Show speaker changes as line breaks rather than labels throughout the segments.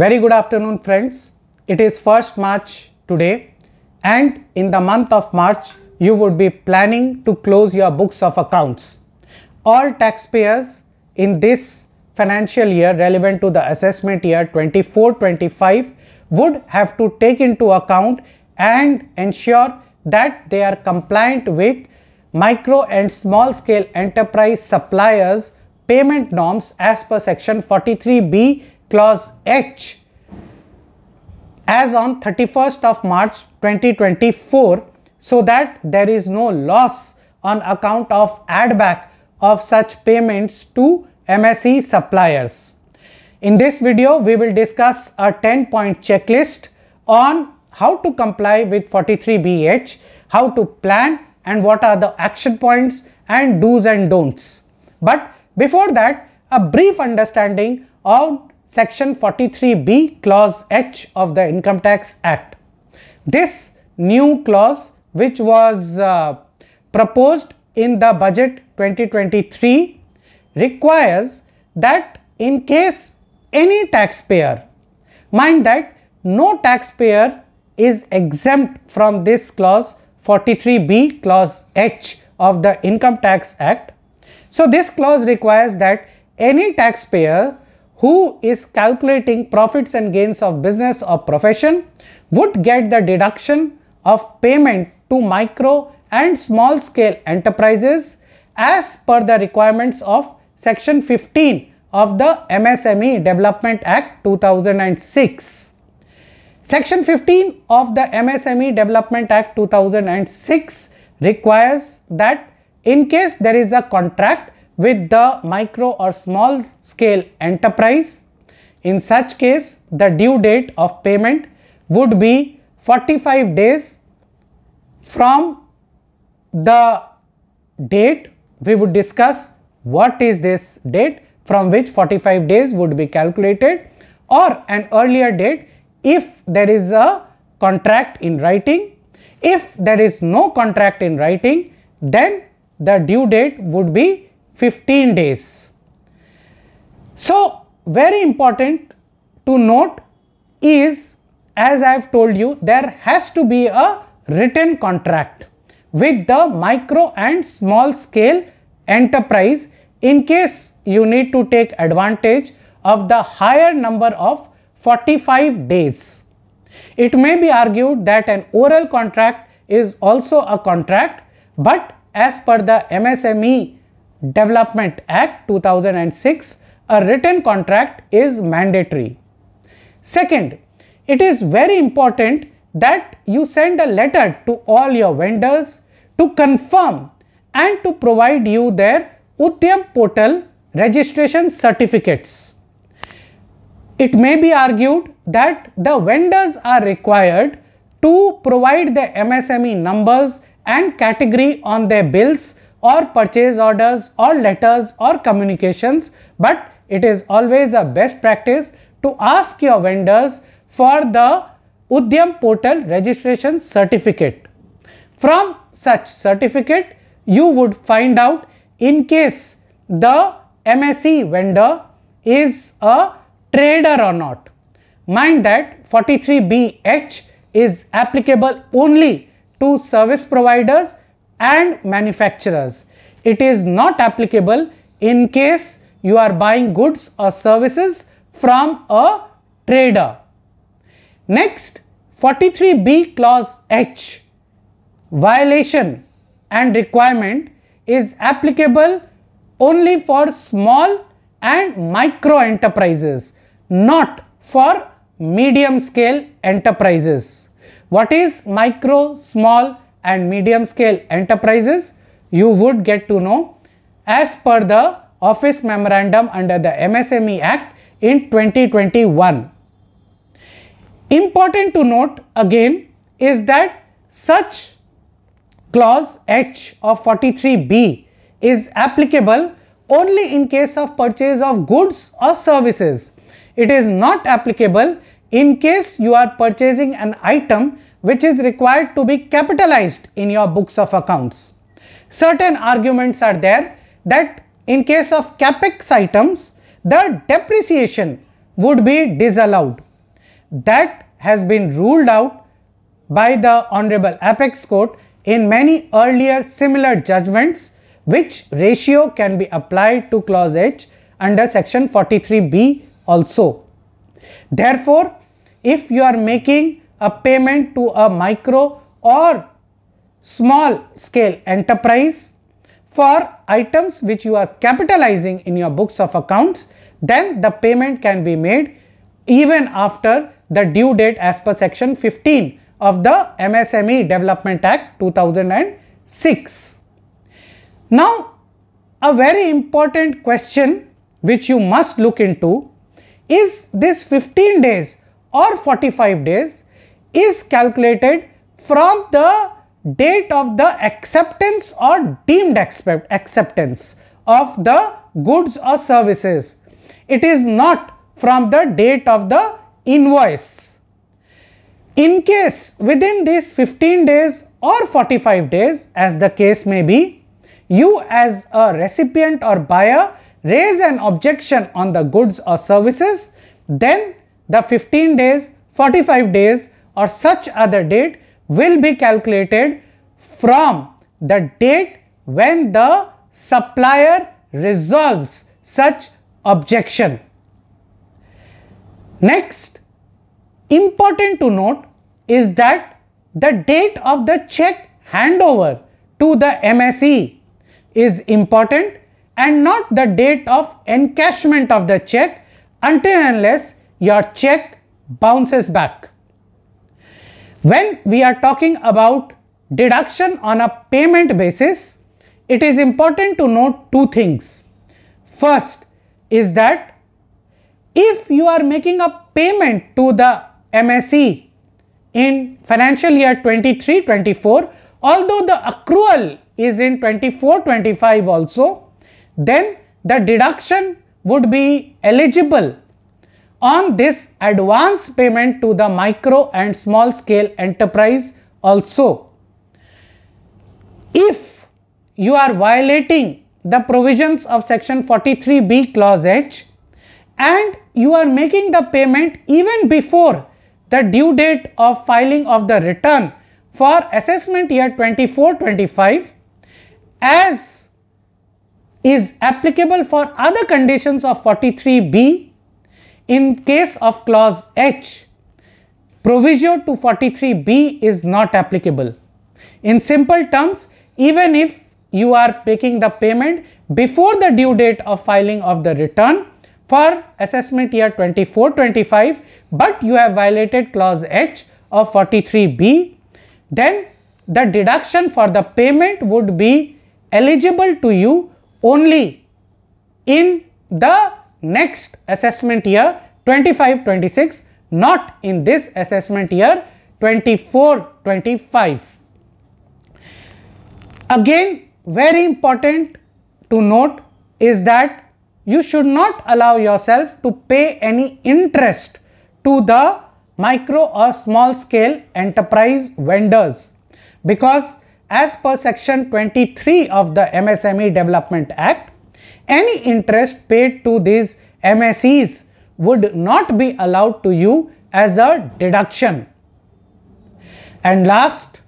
Very good afternoon friends. It is 1st March today and in the month of March you would be planning to close your books of accounts. All taxpayers in this financial year relevant to the assessment year 24-25 would have to take into account and ensure that they are compliant with micro and small scale enterprise suppliers payment norms as per section 43b clause H as on 31st of March 2024 so that there is no loss on account of add back of such payments to MSE suppliers. In this video, we will discuss a 10 point checklist on how to comply with 43BH, how to plan and what are the action points and do's and don'ts. But before that, a brief understanding of section 43b clause H of the Income Tax Act. This new clause which was uh, proposed in the budget 2023 requires that in case any taxpayer, mind that no taxpayer is exempt from this clause 43b clause H of the Income Tax Act. So, this clause requires that any taxpayer who is calculating profits and gains of business or profession would get the deduction of payment to micro and small scale enterprises as per the requirements of section 15 of the MSME Development Act 2006. Section 15 of the MSME Development Act 2006 requires that in case there is a contract with the micro or small scale enterprise. In such case, the due date of payment would be 45 days from the date we would discuss what is this date from which 45 days would be calculated or an earlier date if there is a contract in writing. If there is no contract in writing, then the due date would be 15 days. So, very important to note is as I have told you there has to be a written contract with the micro and small scale enterprise in case you need to take advantage of the higher number of 45 days. It may be argued that an oral contract is also a contract but as per the MSME Development Act 2006, a written contract is mandatory. Second, it is very important that you send a letter to all your vendors to confirm and to provide you their Udyam portal registration certificates. It may be argued that the vendors are required to provide the MSME numbers and category on their bills or purchase orders or letters or communications but it is always a best practice to ask your vendors for the Udyam portal registration certificate. From such certificate you would find out in case the MSE vendor is a trader or not. Mind that 43BH is applicable only to service providers and manufacturers. It is not applicable in case you are buying goods or services from a trader. Next 43B clause H violation and requirement is applicable only for small and micro enterprises not for medium scale enterprises. What is micro, small and medium scale enterprises you would get to know as per the office memorandum under the MSME Act in 2021. Important to note again is that such clause H of 43B is applicable only in case of purchase of goods or services. It is not applicable in case you are purchasing an item which is required to be capitalized in your books of accounts. Certain arguments are there that in case of capex items, the depreciation would be disallowed. that has been ruled out by the Honorable Apex Court in many earlier similar judgments which ratio can be applied to clause H under section 43B also. Therefore, if you are making a payment to a micro or small scale enterprise for items which you are capitalizing in your books of accounts, then the payment can be made even after the due date as per section 15 of the MSME Development Act 2006. Now, a very important question which you must look into is this 15 days or 45 days is calculated from the date of the acceptance or deemed accept acceptance of the goods or services. It is not from the date of the invoice. In case within these 15 days or 45 days as the case may be, you as a recipient or buyer raise an objection on the goods or services, then the 15 days, 45 days or such other date will be calculated from the date when the supplier resolves such objection. Next, important to note is that the date of the check handover to the MSE is important and not the date of encashment of the check until unless your check bounces back. When we are talking about deduction on a payment basis, it is important to note two things. First is that if you are making a payment to the MSE in financial year 23-24, although the accrual is in 24-25 also, then the deduction would be eligible on this advance payment to the micro and small scale enterprise also. If you are violating the provisions of section 43b clause H and you are making the payment even before the due date of filing of the return for assessment year 24-25 as is applicable for other conditions of 43b in case of clause H proviso to 43b is not applicable. In simple terms even if you are making the payment before the due date of filing of the return for assessment year 24-25 but you have violated clause H of 43b then the deduction for the payment would be eligible to you only in the next assessment year 25-26 not in this assessment year 24-25. Again very important to note is that you should not allow yourself to pay any interest to the micro or small scale enterprise vendors because as per section 23 of the MSME Development Act, any interest paid to these MSEs would not be allowed to you as a deduction. And last,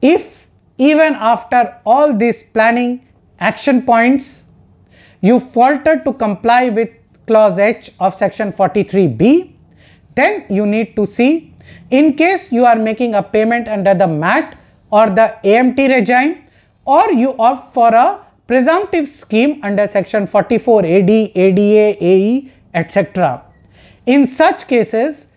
if even after all these planning action points, you falter to comply with clause H of section 43B, then you need to see in case you are making a payment under the MAT or the AMT regime or you opt for a presumptive scheme under section 44 AD, ADA, AE etc. In such cases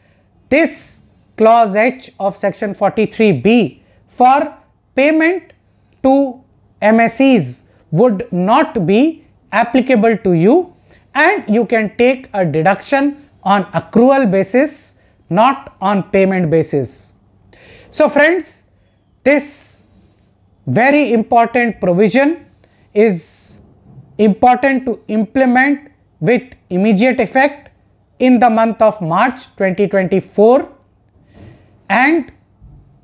this clause H of section 43B for payment to MSEs would not be applicable to you and you can take a deduction on accrual basis not on payment basis. So friends this very important provision is important to implement with immediate effect in the month of March 2024 and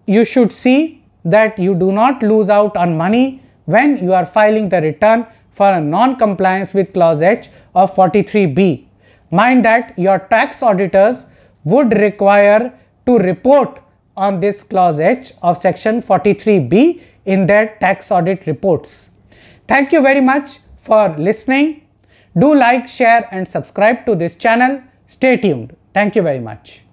you should see that you do not lose out on money when you are filing the return for a non-compliance with clause H of 43B. Mind that your tax auditors would require to report on this clause H of section 43B in their tax audit reports. Thank you very much for listening. Do like, share and subscribe to this channel. Stay tuned. Thank you very much.